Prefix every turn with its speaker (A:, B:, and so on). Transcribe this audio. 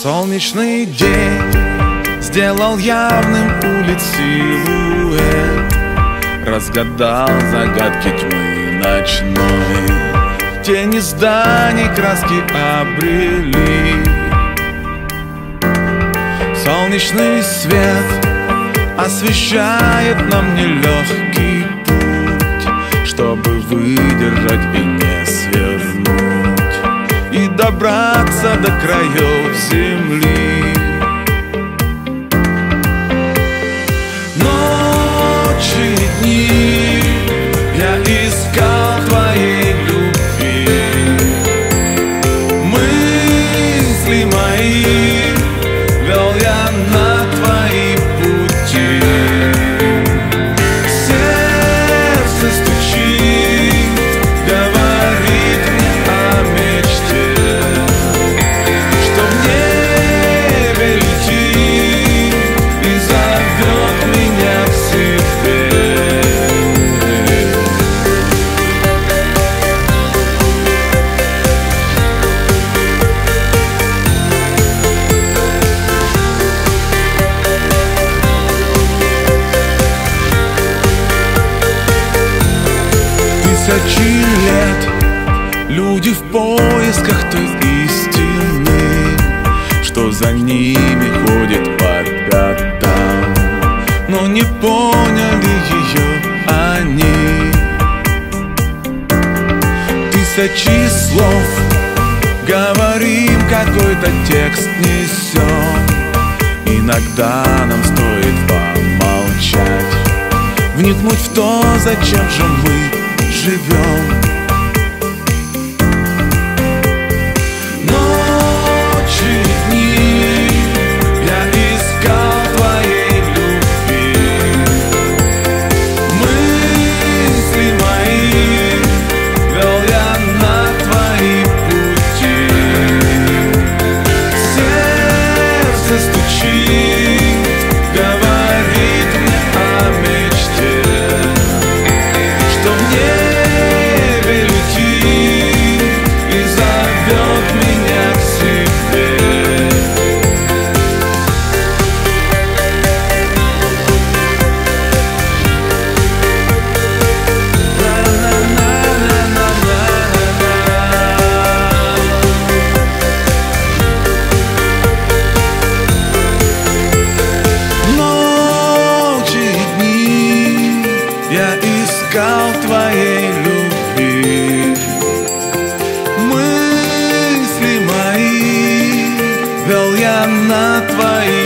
A: Солнечный день сделал явным улиц силуэт. Разгадал загадки тьмы ночной. Тени зданий краски обрели. Солнечный свет освещает нам нелегкий добраться до краев земли. Ночи и дни я искал твоей любви. Мысли мои Люди в поисках той истины Что за ними ходит по пятам Но не поняли ее они. Тысячи слов Говорим, какой-то текст несем. Иногда нам стоит помолчать. Вникнуть в то, зачем же мы живем Сердце искал твоей любви. Мысли мои вел я на твои